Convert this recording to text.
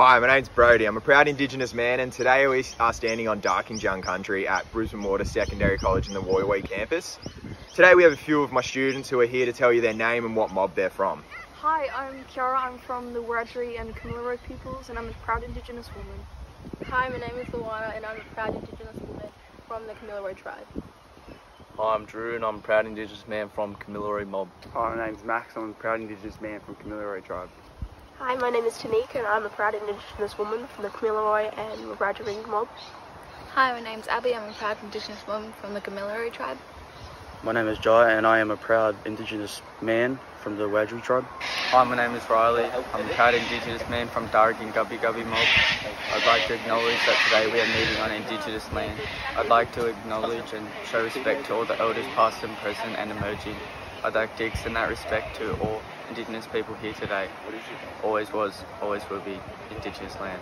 Hi, my name's Brody. I'm a proud Indigenous man, and today we are standing on Darkinjung country at Brisbane Water Secondary College in the Woy Woy campus. Today we have a few of my students who are here to tell you their name and what mob they're from. Hi, I'm Kiara. I'm from the Wiradjuri and Kamilaroi peoples, and I'm a proud Indigenous woman. Hi, my name is Luana, and I'm a proud Indigenous woman from the Kamilaroi tribe. Hi, I'm Drew, and I'm a proud Indigenous man from Kamilaroi mob. Hi, my name's Max. I'm a proud Indigenous man from Kamilaroi tribe. Hi, my name is Tanika and I'm a proud Indigenous woman from the Kamilaroi and Wiradjuri mob. Hi, my name is Abby. I'm a proud Indigenous woman from the Kamilaroi tribe. My name is Jai and I am a proud Indigenous man from the Wiradjuri tribe. Hi, my name is Riley. I'm a proud Indigenous man from Darugin Gubbi Gubbi mob. I'd like to acknowledge that today we are meeting on Indigenous land. I'd like to acknowledge and show respect to all the elders past and present and emerging. I'd like to extend that respect to all Indigenous people here today. Always was, always will be Indigenous land.